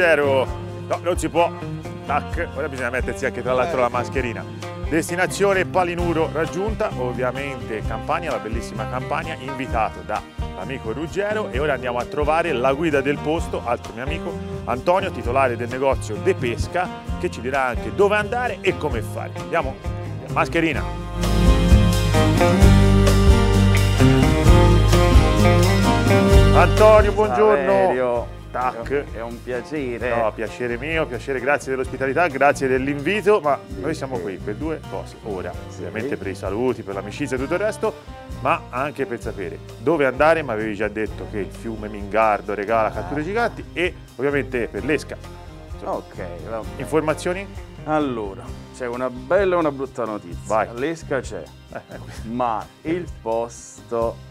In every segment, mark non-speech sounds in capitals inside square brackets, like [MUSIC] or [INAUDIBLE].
Ruggero. No, non si può. Tac, ora bisogna mettersi anche tra l'altro la mascherina. Destinazione Palinuro raggiunta, ovviamente Campania, la bellissima Campania, invitato dall'amico Ruggero e ora andiamo a trovare la guida del posto, altro mio amico Antonio, titolare del negozio De Pesca, che ci dirà anche dove andare e come fare. Andiamo, mascherina. Antonio, buongiorno. Saverio, Tac. È un piacere. No, piacere mio, piacere, grazie dell'ospitalità, grazie dell'invito, ma noi siamo qui per due cose. Ora, ovviamente per i saluti, per l'amicizia e tutto il resto, ma anche per sapere dove andare, ma avevi già detto che il fiume Mingardo regala catture giganti e ovviamente per l'Esca. Ok, va bene. Informazioni? Allora, c'è una bella e una brutta notizia. Vai. L'esca c'è, Eh, eh, ma il posto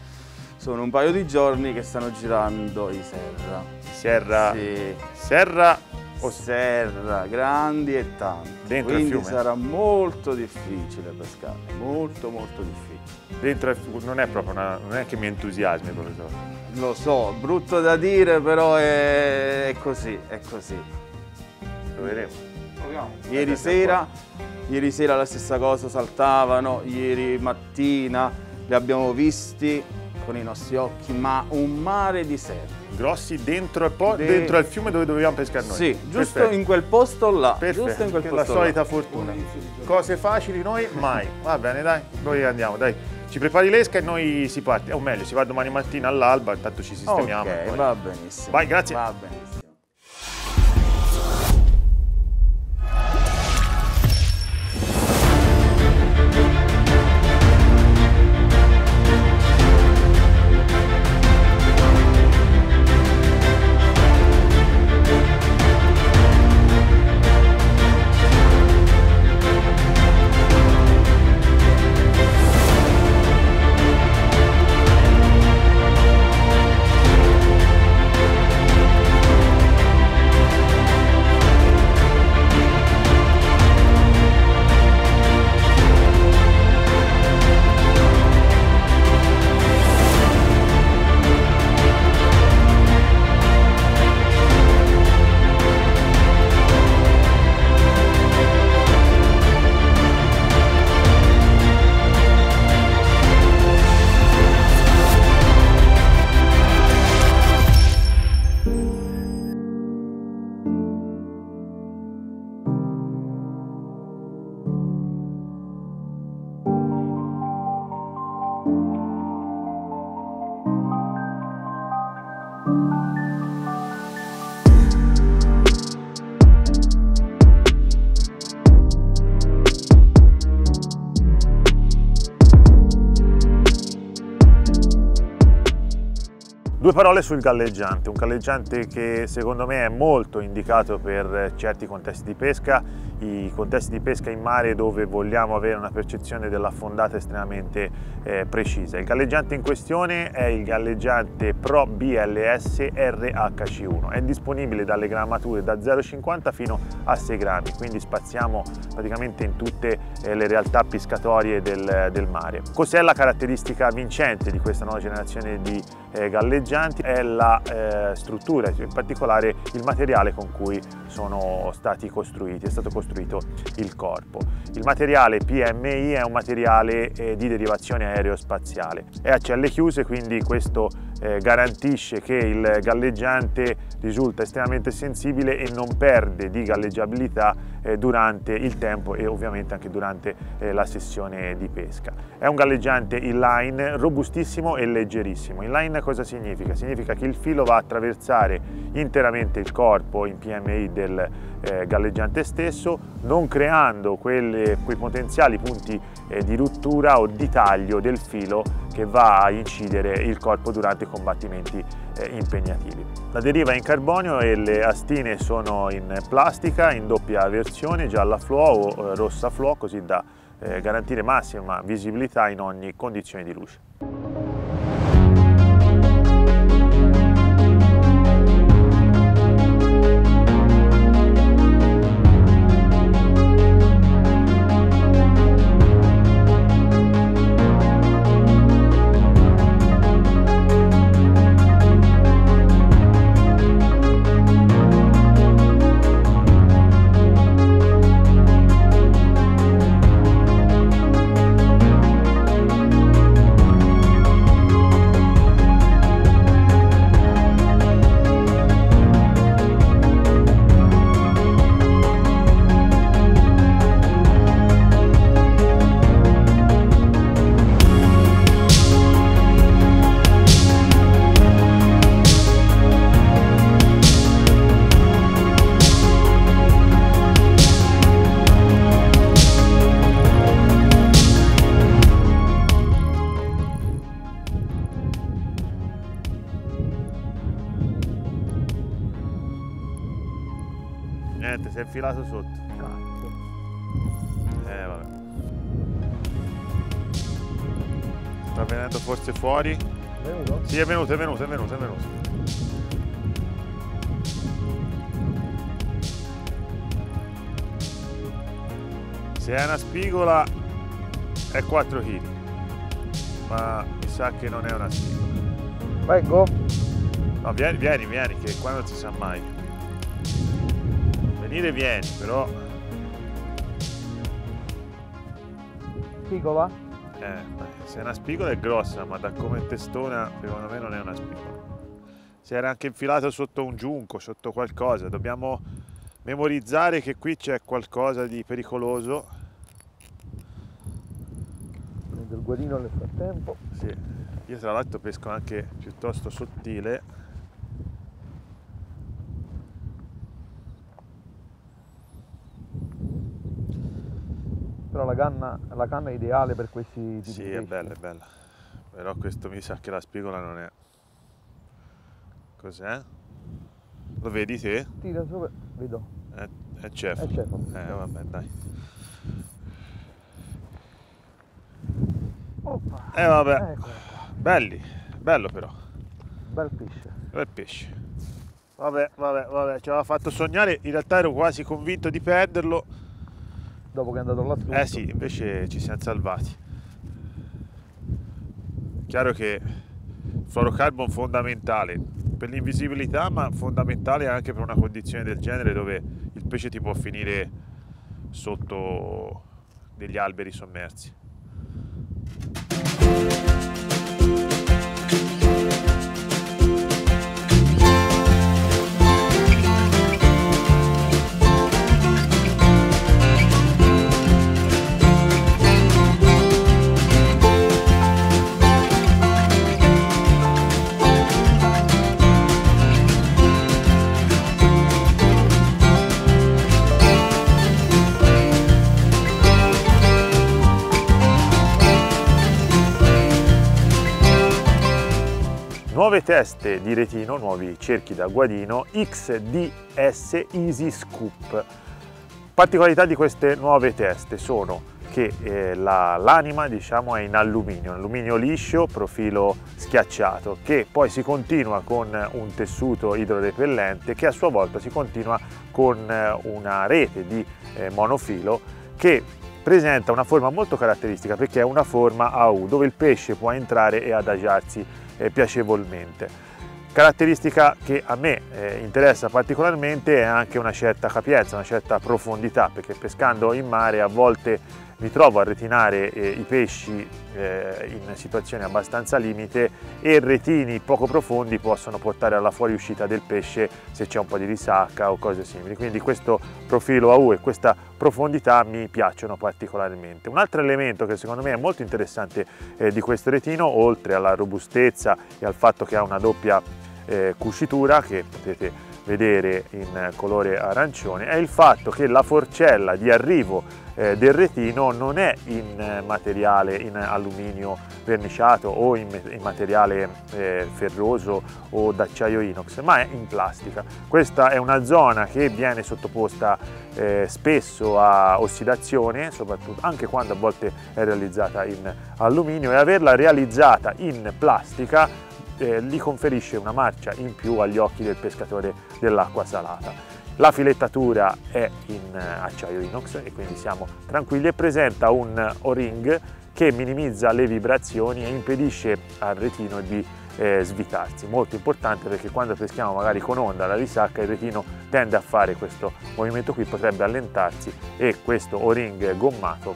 sono un paio di giorni che stanno girando i serra. Serra, Sì. Serra o serra, grandi e tanti. Dentro il Quindi fiume? sarà molto difficile pescare, molto molto difficile. dentro, il- non è proprio una, non è che mi entusiasmi, professore. Lo so, brutto da dire, però è, è così, è così. Proveremo. Ieri sera, ieri sera la stessa cosa, saltavano, ieri mattina li abbiamo visti con i nostri occhi, ma un mare di serra. Grossi dentro, poi, De- dentro al fiume dove dovevamo pescare noi. Sì, giusto Perfetto. in quel posto là, Perfetto, giusto in quel posto la solita là. fortuna. Cose facili noi mai. Va bene, dai, noi andiamo, dai. Ci prepari l'esca e noi si parte. O meglio, si va domani mattina all'alba, intanto ci sistemiamo. Ok, va benissimo. Vai, grazie. Va benissimo. Parole sul galleggiante, un galleggiante che secondo me è molto indicato per certi contesti di pesca, i contesti di pesca in mare dove vogliamo avere una percezione dell'affondata estremamente eh, precisa. Il galleggiante in questione è il galleggiante Pro BLS RH1, è disponibile dalle grammature da 0,50 fino a 6 grammi, quindi spaziamo praticamente in tutte eh, le realtà piscatorie del, del mare. Cos'è la caratteristica vincente di questa nuova generazione di eh, galleggianti? È la eh, struttura, in particolare il materiale con cui sono stati costruiti, è stato costruito il corpo. Il materiale PMI è un materiale eh, di derivazione aerospaziale, è a celle chiuse, quindi questo eh, garantisce che il galleggiante risulta estremamente sensibile e non perde di galleggiabilità eh, durante il tempo e ovviamente anche durante eh, la sessione di pesca. È un galleggiante inline robustissimo e leggerissimo. Inline cosa significa? Significa che il filo va a attraversare interamente il corpo in PMI del eh, galleggiante stesso, non creando quelle, quei potenziali punti eh, di rottura o di taglio del filo che va a incidere il corpo durante i combattimenti eh, impegnativi. La deriva è in carbonio e le astine sono in plastica in doppia versione, gialla fluo o eh, rossa fluo, così da eh, garantire massima visibilità in ogni condizione di luce. È infilato sotto. Cazzo. Eh vabbè. Sta venendo forse fuori. Venuto? Sì, è venuto, è venuto, è venuto, è venuto. Se è una spigola è 4 kg, ma mi sa che non è una spigola. Vengo? No, vieni, vieni, vieni, che qua non si sa mai. Venire vieni, però... Piccola? Eh, se è una spigola è grossa, ma da come testona secondo me non è una spigola. Si era anche infilato sotto un giunco, sotto qualcosa. Dobbiamo memorizzare che qui c'è qualcosa di pericoloso. Prendo il guadino nel frattempo. Sì. Io tra l'altro pesco anche piuttosto sottile. Però la canna, la canna è ideale per questi tipi Sì, di è pesci. bella, è bella. Però questo mi sa che la spigola non è. Cos'è? Lo vedi te? Tira sopra, vedo. È, è cefalo. È cefalo. Eh, vabbè, dai. Oppa. Eh, vabbè. Eccola qua. Belli. Bello però. Bel pesce. Bel pesce. Vabbè, vabbè, vabbè, ci aveva fatto sognare. In realtà ero quasi convinto di perderlo. Dopo che è andato là sotto. Eh sì, invece ci siamo salvati. Chiaro che il fluorocarbon fondamentale per l'invisibilità, ma fondamentale anche per una condizione del genere dove il pesce ti può finire sotto degli alberi sommersi. Nuove teste di retino, nuovi cerchi da guadino XDS Easy Scoop. Particolarità di queste nuove teste sono che eh, la- l'anima diciamo, è in alluminio, alluminio liscio, profilo schiacciato, che poi si continua con un tessuto idrorepellente che a sua volta si continua con eh, una rete di eh, monofilo che presenta una forma molto caratteristica perché è una forma a U dove il pesce può entrare e adagiarsi eh, piacevolmente. Caratteristica che a me eh, interessa particolarmente è anche una certa capienza, una certa profondità, perché pescando in mare a volte mi trovo a retinare eh, i pesci eh, in situazioni abbastanza limite e retini poco profondi possono portare alla fuoriuscita del pesce se c'è un po' di risacca o cose simili. Quindi questo profilo AU e questa profondità mi piacciono particolarmente. Un altro elemento che secondo me è molto interessante eh, di questo retino, oltre alla robustezza e al fatto che ha una doppia eh, cucitura che potete vedere in colore arancione, è il fatto che la forcella di arrivo eh, del retino non è in eh, materiale in alluminio verniciato o in, in materiale eh, ferroso o d'acciaio inox, ma è in plastica. Questa è una zona che viene sottoposta eh, spesso a ossidazione, soprattutto anche quando a volte è realizzata in alluminio e averla realizzata in plastica eh, gli conferisce una marcia in più agli occhi del pescatore dell'acqua salata. La filettatura è in eh, acciaio inox e quindi siamo tranquilli e presenta un O-ring che minimizza le vibrazioni e impedisce al retino di eh, svitarsi. Molto importante perché quando peschiamo magari con onda la risacca il retino tende a fare questo movimento qui, potrebbe allentarsi e questo O-ring gommato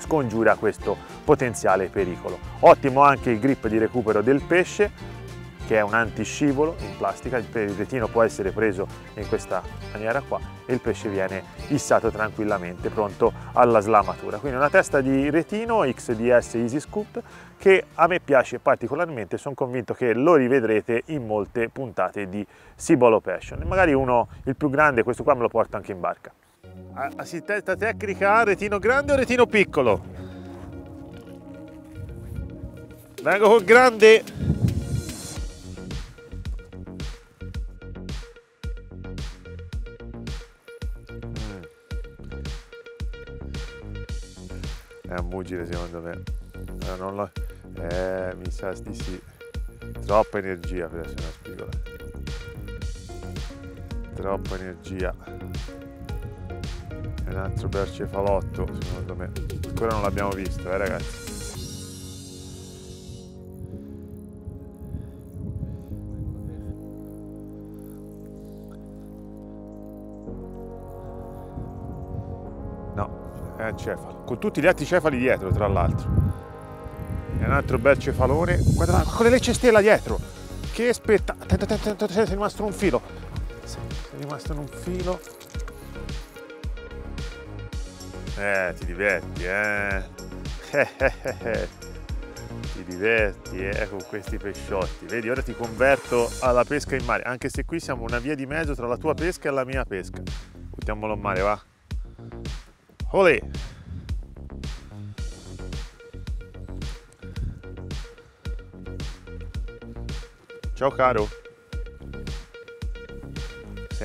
scongiura questo potenziale pericolo. Ottimo anche il grip di recupero del pesce che è un antiscivolo in plastica, il retino può essere preso in questa maniera qua e il pesce viene issato tranquillamente pronto alla slamatura. Quindi una testa di retino XDS Easy Scoop che a me piace particolarmente, sono convinto che lo rivedrete in molte puntate di Sibolo Passion. Magari uno, il più grande, questo qua me lo porto anche in barca. Assistenza tecnica, retino grande o retino piccolo? Vengo col grande. È un mugile secondo me. No, non lo... Eh, mi sa di sì. Troppa energia per essere una spigola. Troppa energia. È un altro bel secondo me. Ancora non l'abbiamo visto, eh ragazzi. Cefalo. Con tutti gli altri cefali dietro, tra l'altro. È un altro bel cefalone. Guarda, con le cestella dietro. Che spetta. Attento, attento, attento, sei rimasto in un filo. Sei rimasto in un filo. Eh, ti diverti, eh. [LAUGHS] ti diverti, eh, con questi pesciotti. Vedi, ora ti converto alla pesca in mare, anche se qui siamo una via di mezzo tra la tua pesca e la mia pesca. Buttiamolo in mare, va. Olè! Ciao caro. Se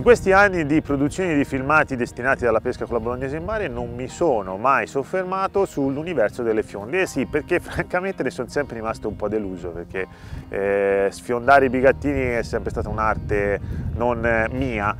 In questi anni di produzione di filmati destinati alla pesca con la bolognese in mare non mi sono mai soffermato sull'universo delle fionde. Eh sì, perché [LAUGHS] francamente ne sono sempre rimasto un po' deluso, perché eh, sfiondare i bigattini è sempre stata un'arte non eh, mia,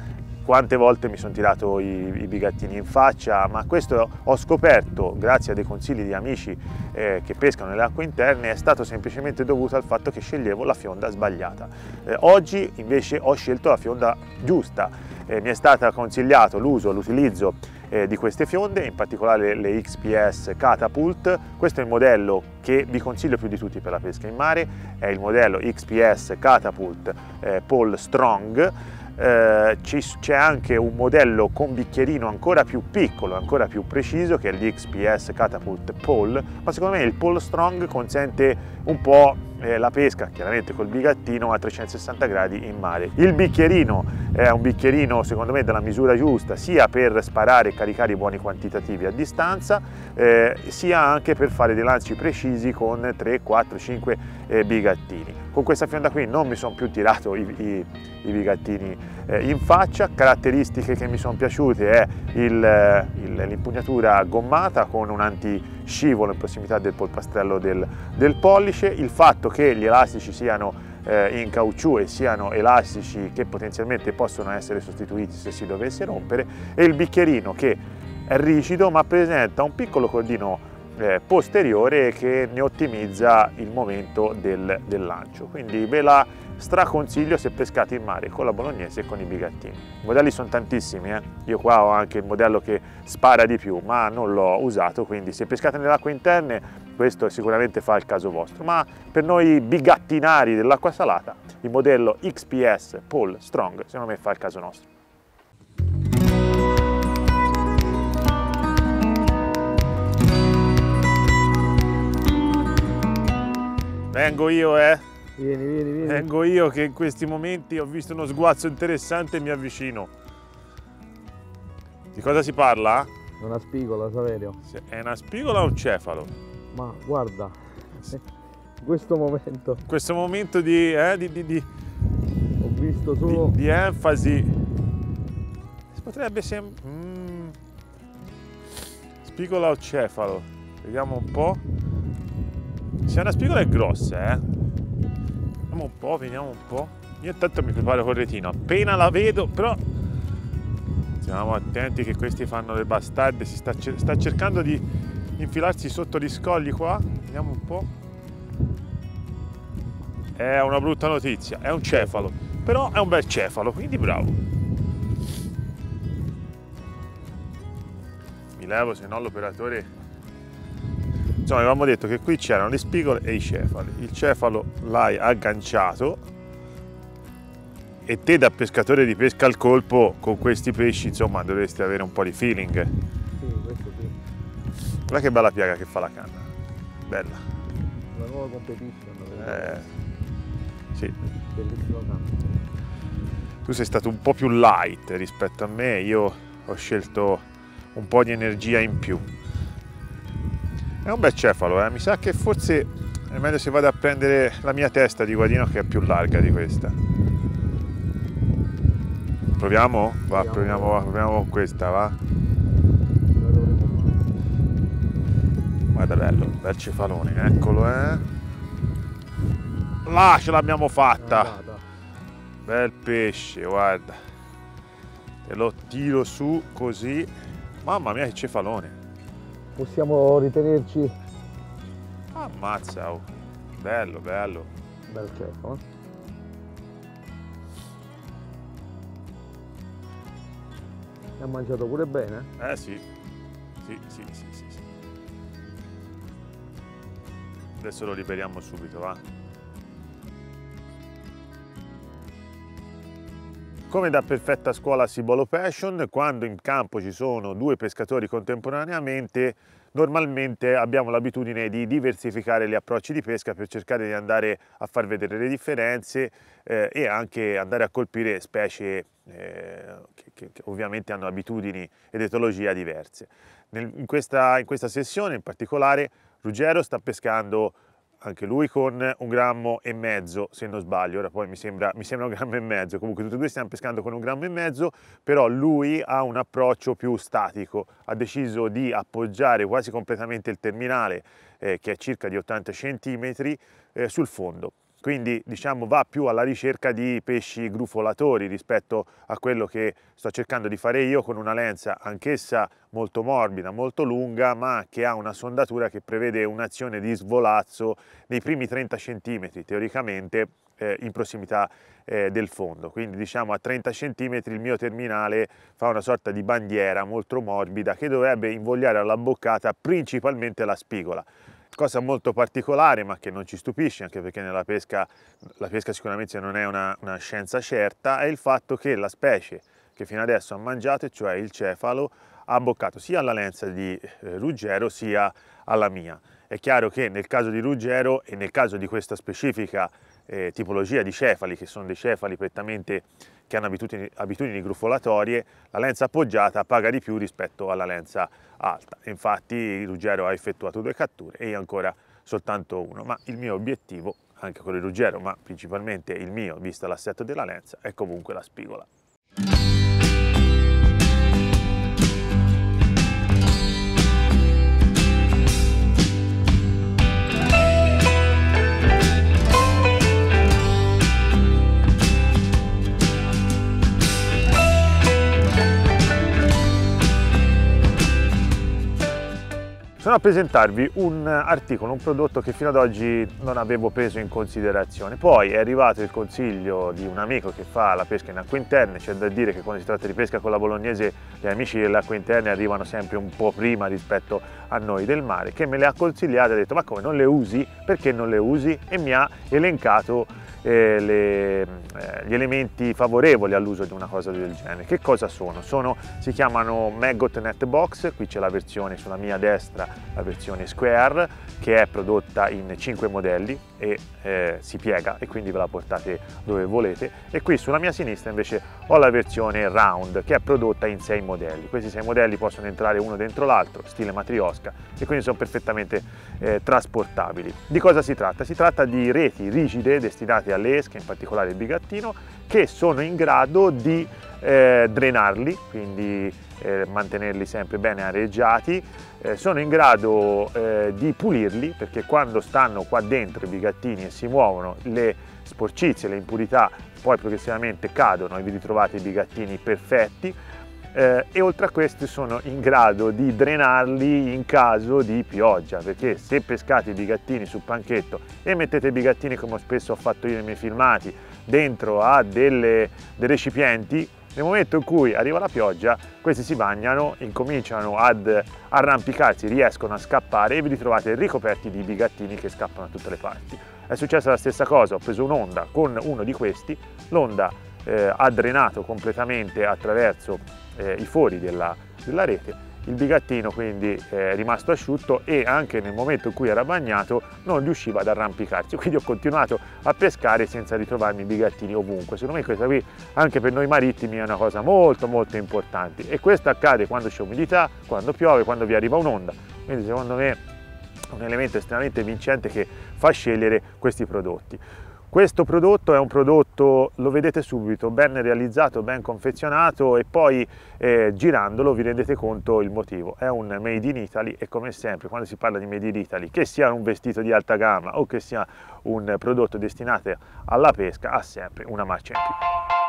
quante volte mi sono tirato i, i, bigattini in faccia, ma questo ho scoperto, grazie a dei consigli di amici eh, che pescano nelle acque interne, è stato semplicemente dovuto al fatto che sceglievo la fionda sbagliata. Eh, oggi invece ho scelto la fionda giusta, eh, mi è stato consigliato l'uso, l'utilizzo eh, di queste fionde, in particolare le XPS Catapult. Questo è il modello che vi consiglio più di tutti per la pesca in mare, è il modello XPS Catapult eh, Paul Strong eh, c'è anche un modello con bicchierino ancora più piccolo, ancora più preciso che è l'XPS Catapult Pole, ma secondo me il Pole Strong consente un po' eh, la pesca, chiaramente col bigattino a 360 gradi in mare. Il bicchierino è un bicchierino secondo me della misura giusta sia per sparare e caricare i buoni quantitativi a distanza eh, sia anche per fare dei lanci precisi con 3, 4, 5 eh, bigattini. Con questa fionda qui non mi sono più tirato i, i, i bigattini eh, in faccia, caratteristiche che mi sono piaciute è eh, l'impugnatura gommata con un anti-scivolo in prossimità del polpastrello del, del pollice, il fatto che gli elastici siano eh, in caucciù e siano elastici che potenzialmente possono essere sostituiti se si dovesse rompere e il bicchierino che è rigido ma presenta un piccolo cordino eh, posteriore che ne ottimizza il momento del, del, lancio. Quindi ve la straconsiglio se pescate in mare con la bolognese e con i bigattini. I modelli sono tantissimi, eh? io qua ho anche il modello che spara di più, ma non l'ho usato, quindi se pescate nelle acque interne questo sicuramente fa il caso vostro, ma per noi bigattinari dell'acqua salata il modello XPS Paul Strong secondo me fa il caso nostro. Vengo io, eh? Vieni, vieni, vieni. Vengo io che in questi momenti ho visto uno sguazzo interessante e mi avvicino. Di cosa si parla? Una spigola, Saverio. È una spigola o un cefalo? Ma guarda, [LAUGHS] in questo momento... Questo momento di... Eh, di, di, di ho visto solo... Di, di enfasi. Potrebbe sembrare... Mm. Spigola o cefalo? Vediamo un po'. Se una spigola è grossa, eh. Vediamo un po', vediamo un po'. Io intanto mi preparo col retino, appena la vedo, però stiamo attenti che questi fanno le bastarde, si sta, sta cercando di infilarsi sotto gli scogli qua. Vediamo un po'. È una brutta notizia, è un cefalo, però è un bel cefalo, quindi bravo. Mi levo, se no l'operatore insomma avevamo detto che qui c'erano le spigole e i cefali il cefalo l'hai agganciato e te da pescatore di pesca al colpo con questi pesci insomma dovresti avere un po' di feeling sì, questo sì guarda che bella piaga che fa la canna bella una nuova competition eh. Sì. Bellissima canna. Tu sei stato un po' più light rispetto a me, io ho scelto un po' di energia in più. È un bel cefalo, eh? mi sa che forse è meglio se vado a prendere la mia testa di guadino che è più larga di questa. Proviamo? Va, proviamo, proviamo con questa, va? Guarda bello, bel cefalone, eccolo eh. Là ce l'abbiamo fatta! Bel pesce, guarda. Te lo tiro su così. Mamma mia che cefalone. Possiamo ritenerci Ammazza, oh. Bello, bello. bel cefalo. eh? Ha mangiato pure bene? Eh sì. Sì, sì, sì, sì, sì. Adesso lo liberiamo subito, va? Come da perfetta scuola Sibolo Passion, quando in campo ci sono due pescatori contemporaneamente, normalmente abbiamo l'abitudine di diversificare gli approcci di pesca per cercare di andare a far vedere le differenze eh, e anche andare a colpire specie eh, che, che- ovviamente hanno abitudini ed etologia diverse. Nel- in, questa, in questa sessione in particolare Ruggero sta pescando anche lui con un grammo e mezzo, se non sbaglio, ora poi mi sembra, mi sembra un grammo e mezzo, comunque tutti e due stiamo pescando con un grammo e mezzo, però lui ha un approccio più statico, ha deciso di appoggiare quasi completamente il terminale, eh, che è circa di 80 cm, eh, sul fondo. Quindi diciamo va più alla ricerca di pesci grufolatori rispetto a quello che sto cercando di fare io con una lenza anch'essa molto morbida, molto lunga, ma che ha una sondatura che prevede un'azione di svolazzo nei primi 30 cm teoricamente eh, in prossimità eh, del fondo. Quindi diciamo a 30 cm il mio terminale fa una sorta di bandiera molto morbida che dovrebbe invogliare alla boccata principalmente la spigola. Cosa molto particolare ma che non ci stupisce anche perché nella pesca la pesca sicuramente non è una, una scienza certa è il fatto che la specie che fino adesso ha mangiato, cioè il cefalo, ha abboccato sia alla lenza di eh, Ruggero sia alla mia. È chiaro che nel caso di Ruggero e nel caso di questa specifica eh, tipologia di cefali, che sono dei cefali prettamente che hanno abitudini, abitudini grufolatorie, la lenza appoggiata paga di più rispetto alla lenza alta. Infatti Ruggero ha effettuato due catture e io ancora soltanto uno, ma il mio obiettivo, anche con il Ruggero, ma principalmente il mio, visto l'assetto della lenza, è comunque la spigola. Sono a presentarvi un articolo, un prodotto che fino ad oggi non avevo preso in considerazione. Poi è arrivato il consiglio di un amico che fa la pesca in acque interne, c'è da dire che quando si tratta di pesca con la bolognese gli amici delle acque interne arrivano sempre un po' prima rispetto a noi del mare, che me le ha consigliate, ha detto ma come non le usi? Perché non le usi? E mi ha elencato eh, le- eh, gli elementi favorevoli all'uso di una cosa del genere. Che cosa sono? Sono- si chiamano Maggot Net Box, qui c'è la versione sulla mia destra, la versione Square, che è prodotta in 5 modelli e eh, si piega e quindi ve la portate dove volete. E qui sulla mia sinistra invece ho la versione Round, che è prodotta in 6 modelli. Questi 6 modelli possono entrare uno dentro l'altro, stile matriosca, e quindi sono perfettamente eh, trasportabili. Di cosa si tratta? Si tratta di reti rigide destinate alle esche, in particolare il bigattino, che sono in grado di eh, drenarli, quindi eh, mantenerli sempre bene areggiati, eh, sono in grado eh, di pulirli perché quando stanno qua dentro i bigattini e si muovono le sporcizie, le impurità poi progressivamente cadono e vi ritrovate i bigattini perfetti eh, e oltre a questi sono in grado di drenarli in caso di pioggia perché se pescate i bigattini sul panchetto e mettete i bigattini come spesso ho fatto io nei miei filmati dentro a delle, dei recipienti nel momento in cui arriva la pioggia, questi si bagnano, incominciano ad arrampicarsi, riescono a scappare e vi ritrovate ricoperti di bigattini che scappano da tutte le parti. È successa la stessa cosa, ho preso un'onda con uno di questi, l'onda eh, ha drenato completamente attraverso eh, i fori della, della rete, il bigattino quindi è rimasto asciutto e anche nel momento in cui era bagnato non riusciva ad arrampicarsi, quindi ho continuato a pescare senza ritrovarmi i bigattini ovunque. Secondo me questa qui anche per noi marittimi è una cosa molto molto importante e questo accade quando c'è umidità, quando piove, quando vi arriva un'onda, quindi secondo me un elemento estremamente vincente che fa scegliere questi prodotti. Questo prodotto è un prodotto, lo vedete subito, ben realizzato, ben confezionato e poi eh, girandolo vi rendete conto il motivo. È un made in Italy e come sempre quando si parla di made in Italy, che sia un vestito di alta gamma o che sia un prodotto destinato alla pesca, ha sempre una marcia in più.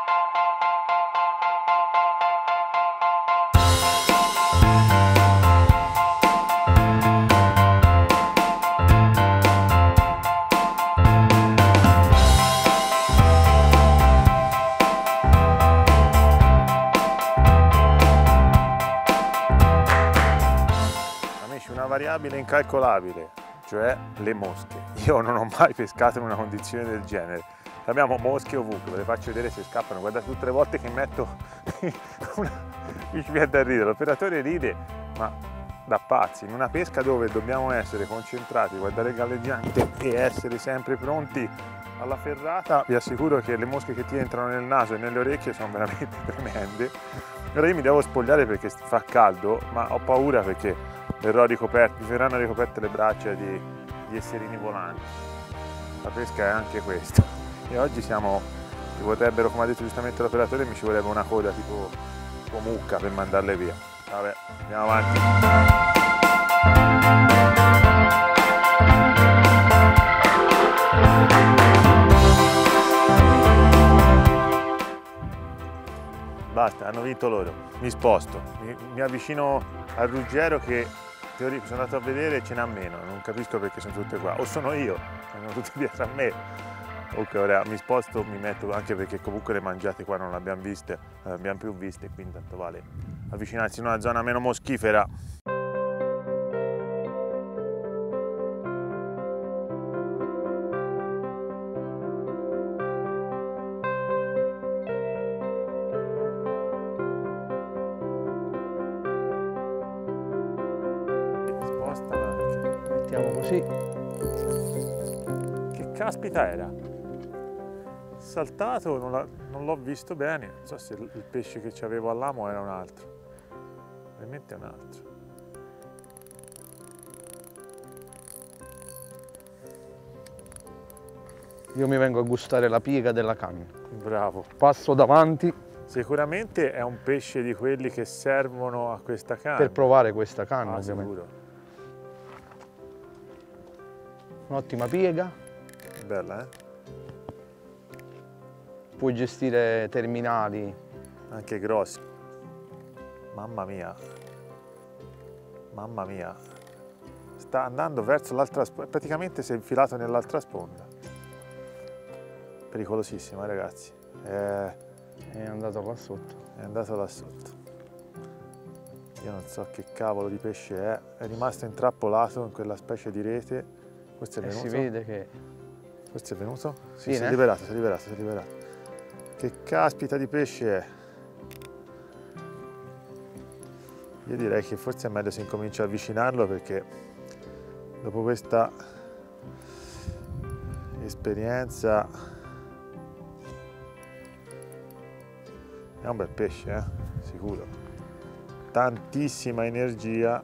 Variabile incalcolabile, cioè le mosche. [LAUGHS] Io non ho mai pescato in una condizione del genere. Abbiamo mosche ovunque, ve le faccio vedere se scappano. Guardate tutte le volte che metto [LAUGHS] una... mi viene a ridere. L'operatore ride, ma da pazzi. In una pesca dove dobbiamo essere concentrati, guardare il galleggiante e essere sempre pronti alla ferrata, vi assicuro che le mosche che ti entrano nel naso e nelle orecchie sono veramente [LAUGHS] tremende. Ora io mi devo spogliare perché fa caldo, ma ho paura perché verrò ricoperto, verranno ricoperte le braccia di, di esserini volanti. La pesca è anche questo. [LAUGHS] E oggi siamo, ci potrebbero, come ha detto giustamente l'operatore, mi ci vorrebbe una coda tipo, tipo mucca per mandarle via. Vabbè, andiamo avanti. Basta, hanno vinto loro. Mi sposto, mi, mi avvicino al Ruggero che teorico sono andato a vedere ce n'ha meno, non capisco perché sono tutte qua, o sono io, sono tutti dietro a me. Ok, ora mi sposto, mi metto anche perché comunque le mangiate qua non le abbiamo viste, non le abbiamo più viste, quindi tanto vale avvicinarsi in una zona meno moschifera. Caspita era? Saltato, non l'ho visto bene, non so se il pesce che avevo all'amo era un altro. È un altro. Io mi vengo a gustare la piega della canna. Bravo. Passo davanti. Sicuramente è un pesce di quelli che servono a questa canna. Per provare questa canna, ah, ovviamente. Sicuro. un'ottima piega. Bella, eh? Puoi gestire terminali. Anche grossi. Mamma mia. Mamma mia. Sta andando verso l'altra sponda, praticamente si è infilato nell'altra sponda. Pericolosissima, ragazzi. È... è andato qua sotto. È andato là sotto. Io non so che cavolo di pesce è, è rimasto intrappolato in quella specie di rete questo è e venuto? si vede che... Questo è venuto? Sì, Fine? si è liberato, si è liberato, si è liberato. Che caspita di pesce è? Io direi che forse è meglio se incomincio a avvicinarlo perché dopo questa esperienza è un bel pesce, eh? sicuro. Tantissima energia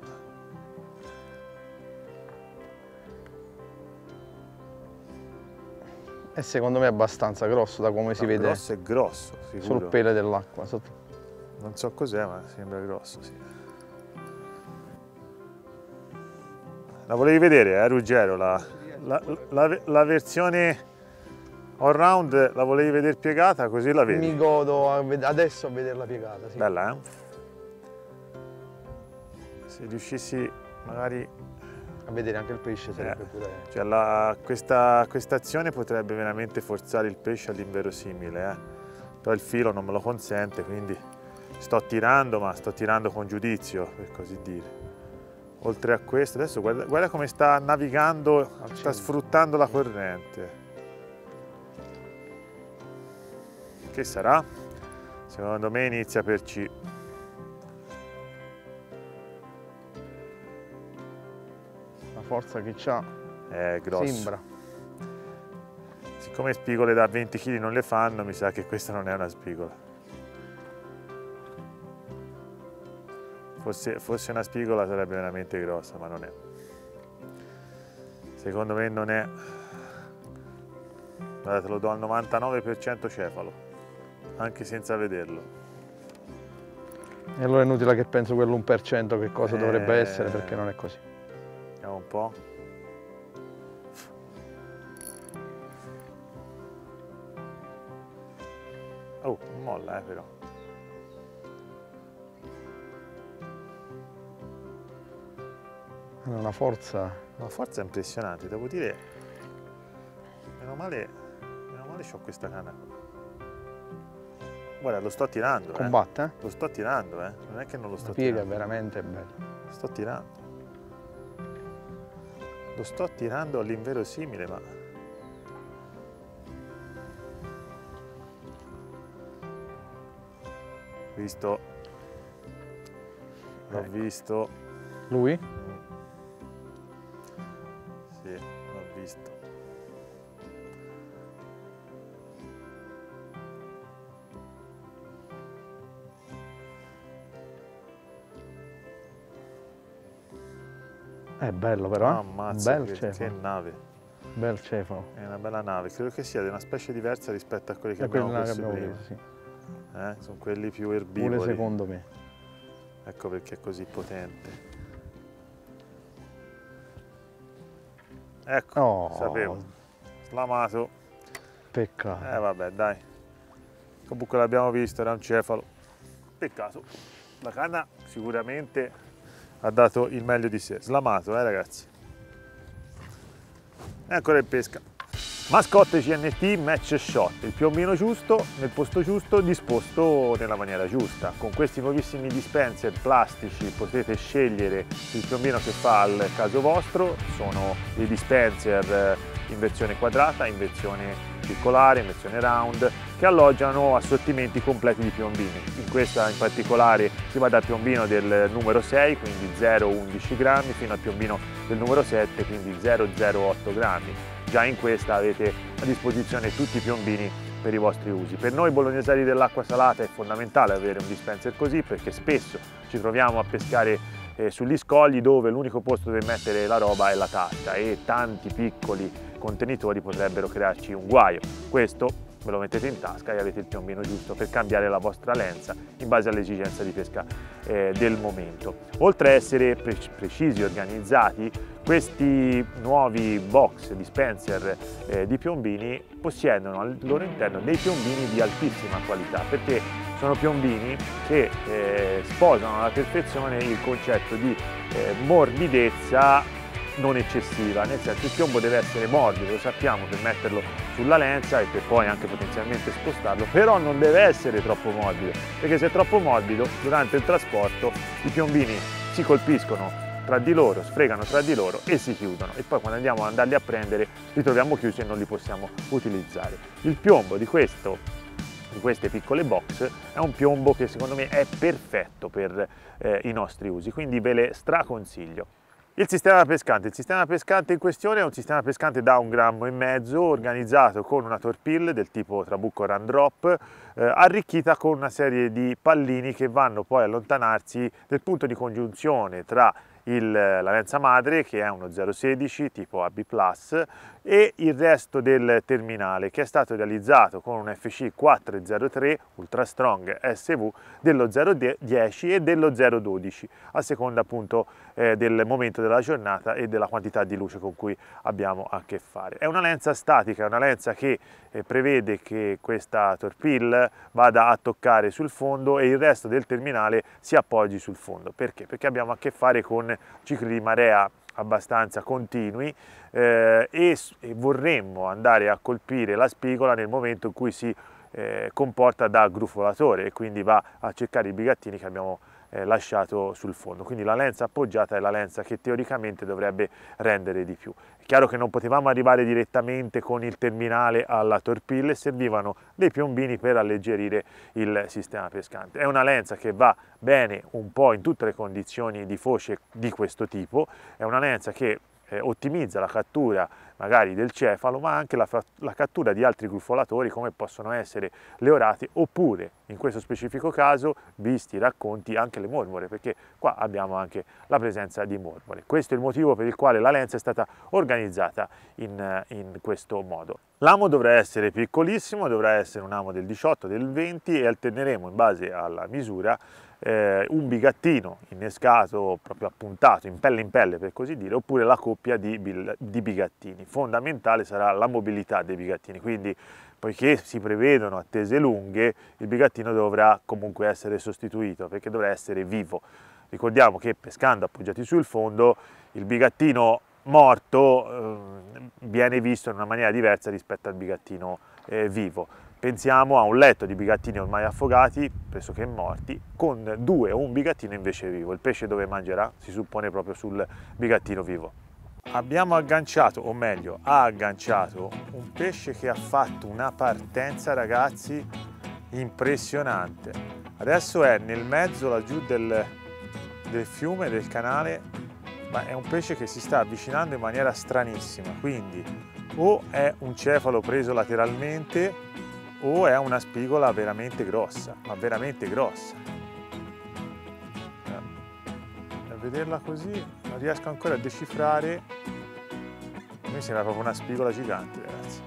E secondo me è abbastanza grosso da come no, si vede. Grosso è grosso, sicuro. Sul pelo dell'acqua. Sotto. Non so cos'è, ma sembra grosso, sì. La volevi vedere, eh, Ruggero? La, la, la, la versione all round la volevi vedere piegata, così la vedi? Mi godo adesso a vederla piegata, sì. Bella, eh? Se riuscissi magari a vedere anche il pesce sarebbe eh, pure... Cioè la, questa, questa, azione potrebbe veramente forzare il pesce all'inverosimile, eh? però il filo non me lo consente, quindi sto tirando, ma sto tirando con giudizio, per così dire. Oltre a questo, adesso guarda, guarda come sta navigando, sta sfruttando la corrente. Che sarà? Secondo me inizia per C. forza che c'ha È grosso. sembra. Siccome spigole da 20 kg non le fanno, mi sa che questa non è una spigola. Fosse, fosse una spigola sarebbe veramente grossa, ma non è. Secondo me non è. Guardate, te lo do al 99% cefalo, anche senza vederlo. E allora è inutile che penso quello 1% che cosa dovrebbe Eh. essere perché non è così. Vediamo un po'. Oh, molla eh però. Una forza. Una forza impressionante, devo dire. Meno male, meno male ho questa canna. Guarda, lo sto tirando, eh. Combatte, eh? Lo sto tirando, eh. Non è che non lo sto La piega tirando. veramente bella. Sto tirando. Lo sto tirando all'inverosimile, ma... Visto. L'ho Ecco. visto. Lui? È bello però, eh? Ammazza, Bel che, che nave. Bel cefalo. È una bella nave. Credo che sia di una specie diversa rispetto a quelli che È abbiamo visto prima. preso, sì. Eh? Sono quelli più Pure erbivori. secondo me. Ecco perché è così potente. Ecco, Oh, sapevo. Slamato. peccato. Eh vabbè, dai. Comunque l'abbiamo visto, era un cefalo. Peccato. La canna sicuramente ha dato il meglio di sé. Slamato, eh ragazzi. E ancora in pesca. Mascotte CNT Match Shot, il piombino giusto, nel posto giusto, disposto nella maniera giusta. Con questi nuovissimi dispenser plastici potete scegliere il piombino che fa al caso vostro, sono dei dispenser eh, in versione quadrata, in versione circolare, in versione round, che alloggiano assortimenti completi di piombini. In questa in particolare si va dal piombino del numero 6, quindi 0,11 grammi, fino al piombino del numero 7, quindi 0,08 grammi. Già in questa avete a disposizione tutti i piombini per i vostri usi. Per noi bolognesari dell'acqua salata è fondamentale avere un dispenser così perché spesso ci troviamo a pescare eh, sugli scogli dove l'unico posto dove mettere la roba è la tasca e tanti piccoli contenitori potrebbero crearci un guaio. Questo ve lo mettete in tasca e avete il piombino giusto per cambiare la vostra lenza in base all'esigenza di pesca eh, del momento. Oltre a essere pre- precisi e organizzati, questi nuovi box dispenser eh, di piombini possiedono al loro interno dei piombini di altissima qualità perché sono piombini che eh, sposano alla perfezione il concetto di eh, morbidezza non eccessiva, nel senso il piombo deve essere morbido, lo sappiamo per metterlo sulla lenza e per poi anche potenzialmente spostarlo, però non deve essere troppo morbido, perché se è troppo morbido durante il trasporto i piombini si colpiscono tra di loro, sfregano tra di loro e si chiudono e poi quando andiamo ad andarli a prendere li troviamo chiusi e non li possiamo utilizzare. Il piombo di questo di queste piccole box è un piombo che secondo me è perfetto per eh, i nostri usi, quindi ve le straconsiglio. Il sistema pescante. Il sistema pescante in questione è un sistema pescante da un grammo e mezzo organizzato con una torpille del tipo Trabucco Run Drop eh, arricchita con una serie di pallini che vanno poi a allontanarsi del punto di congiunzione tra il, la lenza madre che è uno 016 tipo AB e il resto del terminale che è stato realizzato con un FC 403 Ultra Strong SV dello 010 e dello 012 a seconda appunto eh, del momento della giornata e della quantità di luce con cui abbiamo a che fare. È una lenza statica, è una lenza che eh, prevede che questa torpille vada a toccare sul fondo e il resto del terminale si appoggi sul fondo. Perché? Perché abbiamo a che fare con cicli di marea abbastanza continui eh, e, e, vorremmo andare a colpire la spigola nel momento in cui si eh, comporta da grufolatore e quindi va a cercare i bigattini che abbiamo eh, lasciato sul fondo. Quindi la lenza appoggiata è la lenza che teoricamente dovrebbe rendere di più. È chiaro che non potevamo arrivare direttamente con il terminale alla torpille, servivano dei piombini per alleggerire il sistema pescante. È una lenza che va bene un po' in tutte le condizioni di foce di questo tipo, è una lenza che eh, ottimizza la cattura magari del cefalo, ma anche la, la, cattura di altri gruffolatori come possono essere le orate oppure, in questo specifico caso, visti i racconti, anche le mormore, perché qua abbiamo anche la presenza di mormore. Questo è il motivo per il quale la lenza è stata organizzata in, in questo modo. L'amo dovrà essere piccolissimo, dovrà essere un amo del 18, del 20 e alterneremo in base alla misura eh, un bigattino innescato, proprio appuntato, in pelle in pelle per così dire, oppure la coppia di, di bigattini. Fondamentale sarà la mobilità dei bigattini, quindi poiché si prevedono attese lunghe, il bigattino dovrà comunque essere sostituito perché dovrà essere vivo. Ricordiamo che pescando appoggiati sul fondo, il bigattino morto eh, viene visto in una maniera diversa rispetto al bigattino eh, vivo. Pensiamo a un letto di bigattini ormai affogati, pressoché morti, con due o un bigattino invece vivo. Il pesce dove mangerà? Si suppone proprio sul bigattino vivo. Abbiamo agganciato, o meglio, ha agganciato un pesce che ha fatto una partenza, ragazzi, impressionante. Adesso è nel mezzo laggiù del, del fiume, del canale, ma è un pesce che si sta avvicinando in maniera stranissima, quindi o è un cefalo preso lateralmente o è una spigola veramente grossa, ma veramente grossa. A vederla così non riesco ancora a decifrare, mi sembra proprio una spigola gigante ragazzi.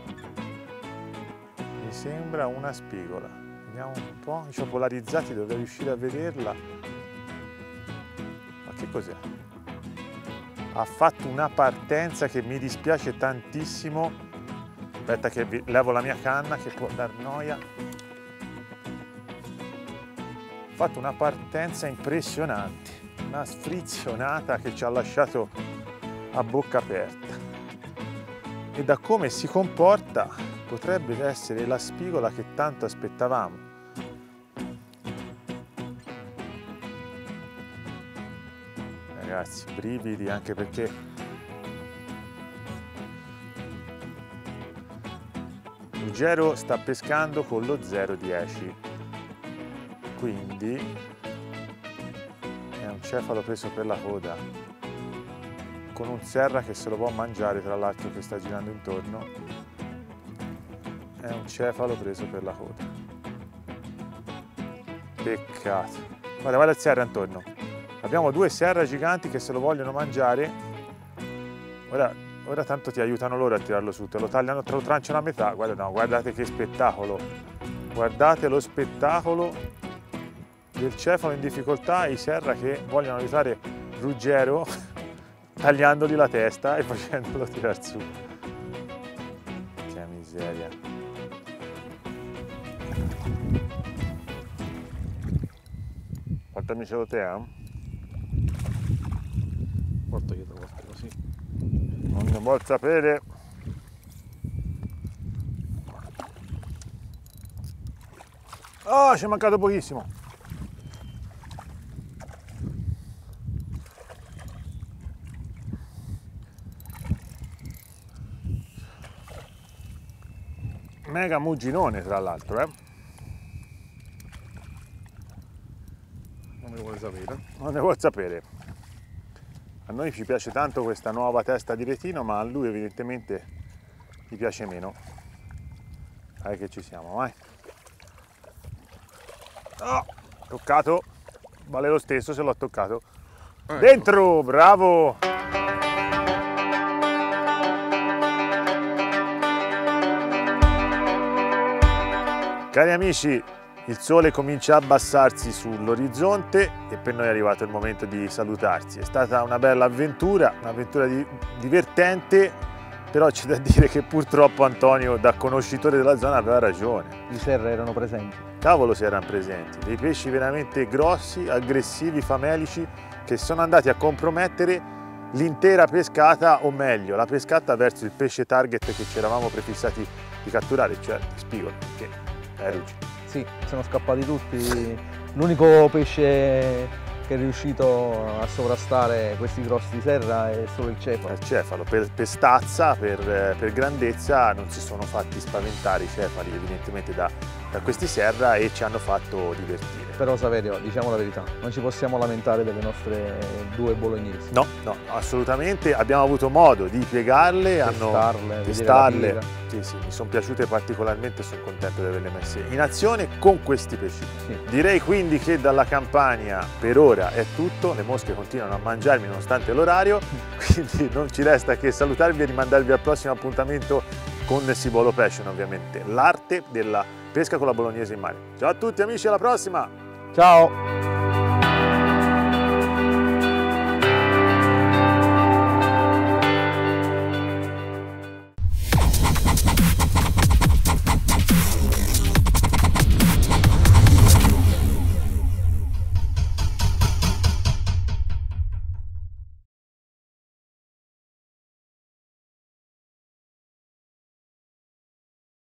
Mi sembra una spigola. Vediamo un po', sono polarizzati, dovrei riuscire a vederla. Ma che cos'è? Ha fatto una partenza che mi dispiace tantissimo aspetta che levo la mia canna che può dar noia. Ho fatto una partenza impressionante una sfrizionata che ci ha lasciato a bocca aperta. E da come si comporta potrebbe essere la spigola che tanto aspettavamo. Ragazzi brividi anche perché Ruggero sta pescando con lo 0,10 quindi è un cefalo preso per la coda con un serra che se lo può mangiare tra l'altro che sta girando intorno è un cefalo preso per la coda. Peccato. Guarda guarda il serra intorno. Abbiamo due serra giganti che se lo vogliono mangiare ora tanto ti aiutano loro a tirarlo su, te lo tagliano, te lo tranciano a metà, guarda, no, guardate che spettacolo, guardate lo spettacolo del cefalo in difficoltà e i serra che vogliono aiutare Ruggero [LAUGHS] tagliandogli la testa e facendolo tirar su. Che miseria. Portami solo te, eh? Porto io, porto così non vuol sapere. Oh ci è mancato pochissimo. Mega muginone tra l'altro eh? non ne vuole sapere. Non ne vuol sapere a noi ci piace tanto questa nuova testa di retino, ma a lui evidentemente gli piace meno. Dai che ci siamo, vai. Oh, toccato, vale lo stesso se l'ho toccato. Ecco. Dentro, bravo! Cari amici, il sole comincia a abbassarsi sull'orizzonte e per noi è arrivato il momento di salutarsi. È stata una bella avventura, un'avventura di, divertente, però c'è da [LAUGHS] dire che purtroppo Antonio, da conoscitore della zona, aveva ragione. I serra erano presenti. Cavolo se erano presenti, dei pesci veramente grossi, aggressivi, famelici, che sono andati a compromettere l'intera pescata, o meglio, la pescata verso il pesce target che ci eravamo prefissati di catturare, cioè spigolo, che è ruggine. Sì, sono scappati tutti. L'unico pesce che è riuscito a sovrastare questi grossi di serra è solo il cefalo. Il cefalo, per, per stazza, per, per, grandezza non si sono fatti spaventare i cefali evidentemente da da questi serra e ci hanno fatto divertire. Però Saverio, diciamo la verità, non ci possiamo lamentare delle nostre due bolognesi. No, no, assolutamente. Abbiamo avuto modo di piegarle, testarle, hanno, testarle. Sì, sì, mi sono piaciute particolarmente, sono contento di averle messe in azione con questi pesci. Sì. Direi quindi che dalla campagna per ora è tutto, le mosche continuano a mangiarmi nonostante l'orario, [LAUGHS] quindi non ci resta che salutarvi e rimandarvi al prossimo appuntamento con Sibolo Passion ovviamente, l'arte della pesca con la bolognese in mare. Ciao a tutti amici, alla prossima! Ciao!